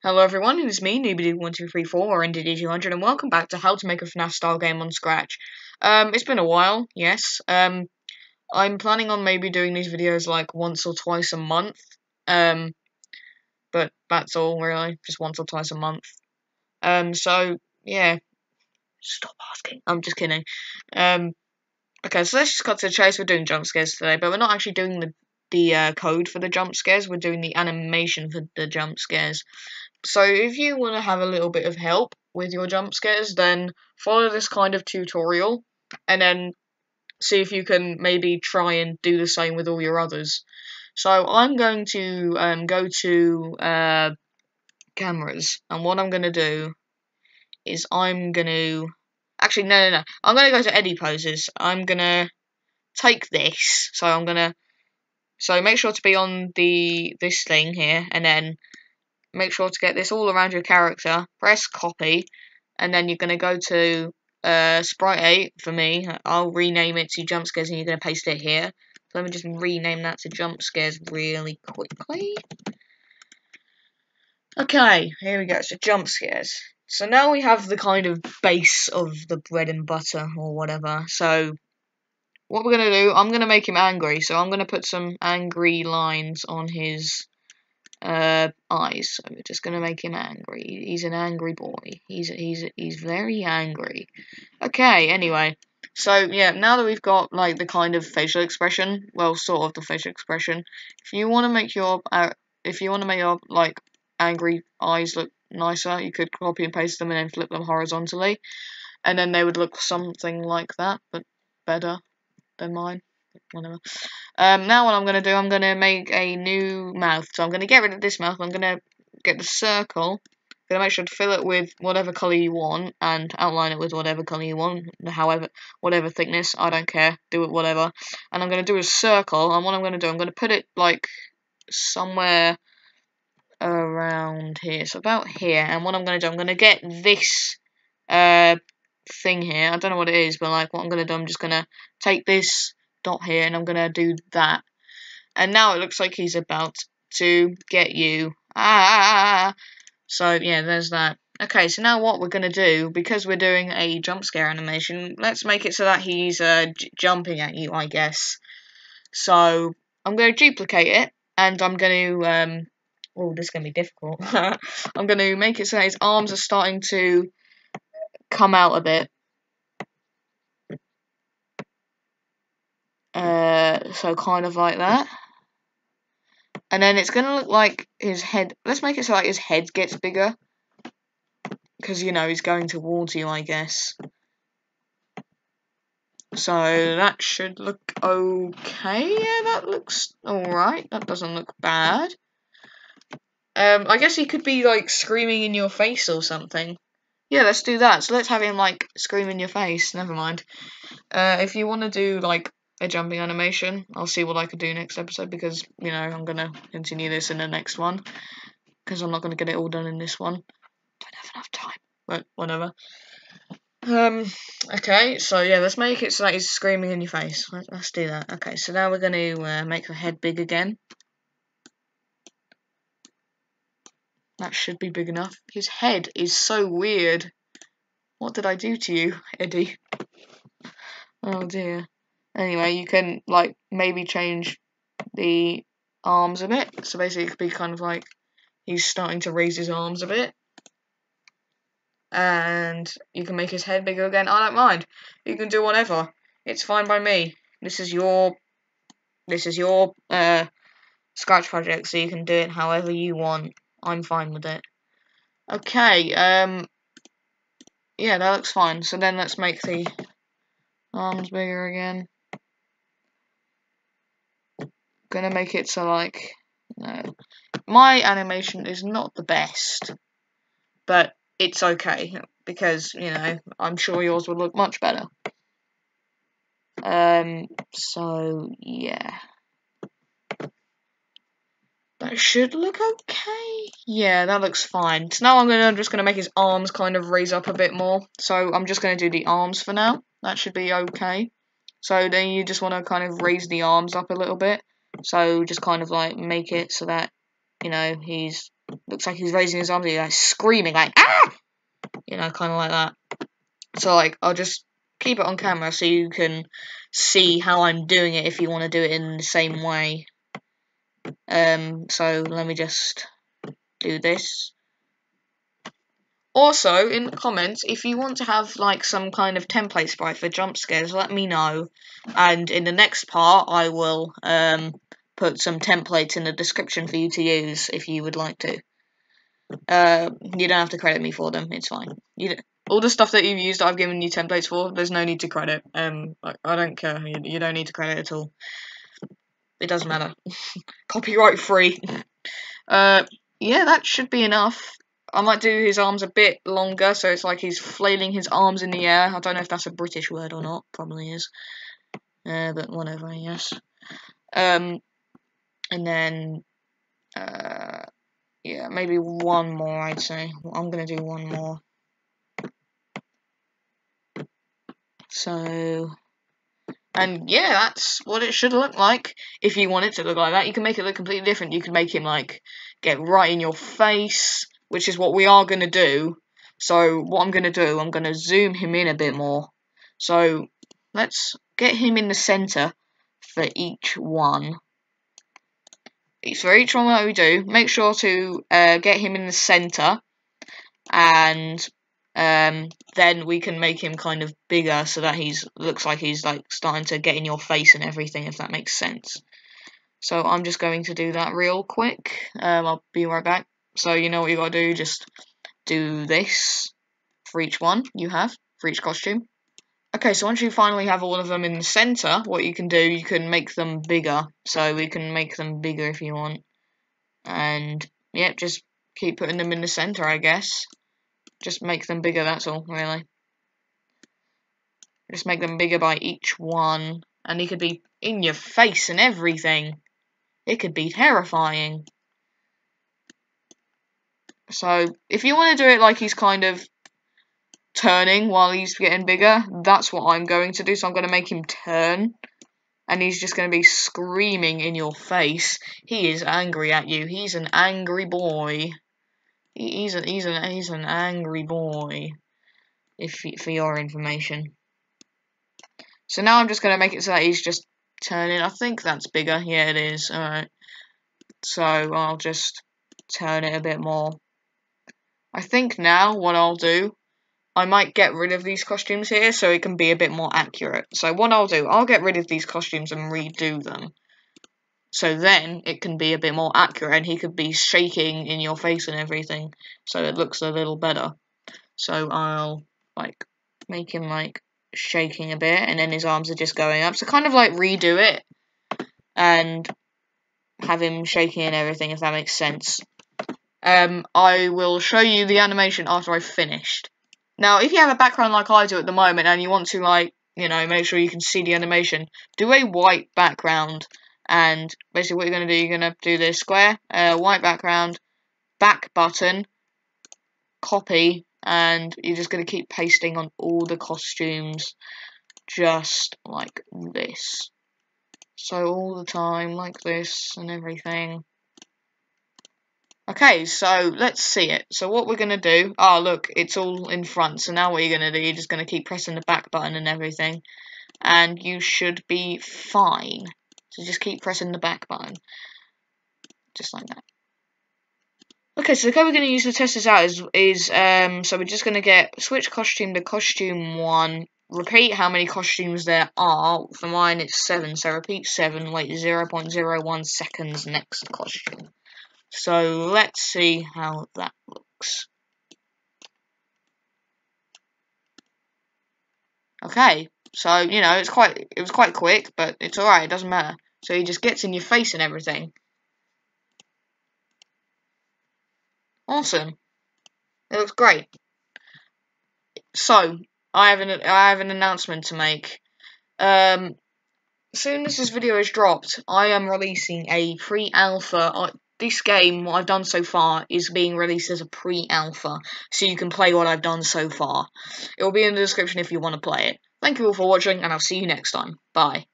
Hello everyone, it is me, Noobity1234 or NDD200 and welcome back to how to make a FNAF style game on Scratch. Um, it's been a while, yes. Um, I'm planning on maybe doing these videos like once or twice a month. Um, but that's all really, just once or twice a month. Um, so, yeah. Stop asking. I'm just kidding. Um, okay, so let's just cut to the chase. We're doing jump scares today, but we're not actually doing the the uh, code for the jump scares. We're doing the animation for the jump scares. So if you want to have a little bit of help with your jump scares, then follow this kind of tutorial and then see if you can maybe try and do the same with all your others. So I'm going to um, go to uh, cameras, and what I'm going to do is I'm going to actually no no no I'm going to go to Eddie poses. I'm going to take this, so I'm going to so make sure to be on the this thing here, and then make sure to get this all around your character. Press copy, and then you're going to go to uh, Sprite 8 for me. I'll rename it to Jump Scares, and you're going to paste it here. So let me just rename that to Jump Scares really quickly. Okay, here we go. So Jump Scares. So now we have the kind of base of the bread and butter or whatever. So what we're going to do, I'm going to make him angry. So I'm going to put some angry lines on his uh, eyes. So we're just to make him angry. He's an angry boy. He's he's he's very angry. Okay, anyway. So yeah, now that we've got like the kind of facial expression, well, sort of the facial expression. If you want to make your uh, if you want to make your like angry eyes look nicer, you could copy and paste them and then flip them horizontally, and then they would look something like that, but better than mine. Whatever. Um, now what I'm going to do, I'm going to make a new mouth. So I'm going to get rid of this mouth. I'm going to get the circle. I'm going to make sure to fill it with whatever colour you want and outline it with whatever colour you want. However, whatever thickness. I don't care. Do it whatever. And I'm going to do a circle. And what I'm going to do, I'm going to put it like somewhere around here. So about here. And what I'm going to do, I'm going to get this uh, thing here. I don't know what it is, but like what I'm going to do, I'm just going to take this dot here and I'm going to do that. And now it looks like he's about to get you. Ah! So yeah, there's that. Okay, so now what we're going to do, because we're doing a jump scare animation, let's make it so that he's uh, jumping at you, I guess. So I'm going to duplicate it, and I'm going to, um, oh, this is going to be difficult. I'm going to make it so his arms are starting to come out a bit. Uh, so kind of like that. And then it's going to look like his head, let's make it so like his head gets bigger. Because, you know, he's going towards you, I guess. So that should look okay. Yeah, that looks alright. That doesn't look bad. Um, I guess he could be like screaming in your face or something. Yeah, let's do that. So let's have him like scream in your face. Never mind. Uh, if you want to do like a jumping animation, I'll see what I could do next episode because you know I'm gonna continue this in the next one because I'm not gonna get it all done in this one. Don't have enough time. But whatever. Um. Okay. So yeah, let's make it so that he's screaming in your face. Let's, let's do that. Okay. So now we're gonna uh, make the head big again. That should be big enough. His head is so weird. What did I do to you, Eddie? Oh dear. Anyway, you can like maybe change the arms a bit. So basically it could be kind of like he's starting to raise his arms a bit. And you can make his head bigger again. I don't mind. You can do whatever. It's fine by me. This is your this is your uh scratch project, so you can do it however you want. I'm fine with it. Okay, um, yeah, that looks fine. So then let's make the arms bigger again. Gonna make it so like, no. My animation is not the best, but it's okay because, you know, I'm sure yours would look much better. Um, so, yeah. That should look okay. Yeah, that looks fine. So now I'm gonna I'm just gonna make his arms kind of raise up a bit more. So I'm just gonna do the arms for now. That should be okay. So then you just want to kind of raise the arms up a little bit. So just kind of like make it so that you know he's looks like he's raising his arms, he's like screaming, like ah, you know, kind of like that. So like, I'll just keep it on camera so you can see how I'm doing it if you want to do it in the same way. Um, so let me just do this. Also, in the comments, if you want to have like some kind of template sprite for jump scares, let me know. And in the next part, I will um, put some templates in the description for you to use if you would like to. Uh, you don't have to credit me for them. It's fine. You all the stuff that you've used, I've given you templates for. There's no need to credit. Um, I, I don't care. You, you don't need to credit at all. It doesn't matter. Copyright free. Uh, yeah, that should be enough. I might do his arms a bit longer, so it's like he's flailing his arms in the air. I don't know if that's a British word or not. Probably is. Uh, but whatever, yes. Um, and then, uh, yeah, maybe one more, I'd say. I'm going to do one more. So, and yeah, that's what it should look like. If you want it to look like that, you can make it look completely different. You can make him like get right in your face, which is what we are going to do. So what I'm going to do, I'm going to zoom him in a bit more. So let's get him in the center for each one. For each one that we do, make sure to uh, get him in the center and um, then we can make him kind of bigger so that he's looks like he's like starting to get in your face and everything, if that makes sense. So I'm just going to do that real quick. Um, I'll be right back. So you know what you gotta do, just do this for each one you have, for each costume. Okay, so once you finally have all of them in the center, what you can do, you can make them bigger. So we can make them bigger if you want. And, yep, just keep putting them in the center, I guess. Just make them bigger, that's all, really. Just make them bigger by each one. And he could be in your face and everything. It could be terrifying. So, if you want to do it like he's kind of turning while he's getting bigger, that's what I'm going to do. So I'm going to make him turn. And he's just going to be screaming in your face. He is angry at you. He's an angry boy. He's a, he's an he's an angry boy. If for your information. So now I'm just gonna make it so that he's just turning. I think that's bigger. Yeah, it is. All right. So I'll just turn it a bit more. I think now what I'll do, I might get rid of these costumes here so it can be a bit more accurate. So what I'll do, I'll get rid of these costumes and redo them. So then it can be a bit more accurate and he could be shaking in your face and everything. So it looks a little better. So I'll like make him like shaking a bit and then his arms are just going up. So kind of like redo it and have him shaking and everything if that makes sense. Um, I will show you the animation after I've finished. Now, if you have a background like I do at the moment and you want to like, you know, make sure you can see the animation, do a white background and basically what you're going to do, you're going to do this square, uh, white background, back button, copy, and you're just going to keep pasting on all the costumes just like this. So all the time, like this and everything. Okay, so let's see it. So what we're going to do, oh look, it's all in front. So now what you're going to do, you're just going to keep pressing the back button and everything. And you should be fine. So just keep pressing the back button. Just like that. Okay, so the code we're going to use to test this out is, is um, so we're just going to get switch costume to costume 1, repeat how many costumes there are. For mine it's 7, so repeat 7, wait 0 0.01 seconds next costume. So let's see how that looks. Okay, so you know it's quite it was quite quick, but it's alright, it doesn't matter. So he just gets in your face and everything. Awesome. It looks great. So, I have an I have an announcement to make. Um, soon as this video is dropped, I am releasing a pre-alpha. This game, what I've done so far, is being released as a pre-alpha, so you can play what I've done so far. It will be in the description if you want to play it. Thank you all for watching, and I'll see you next time. Bye.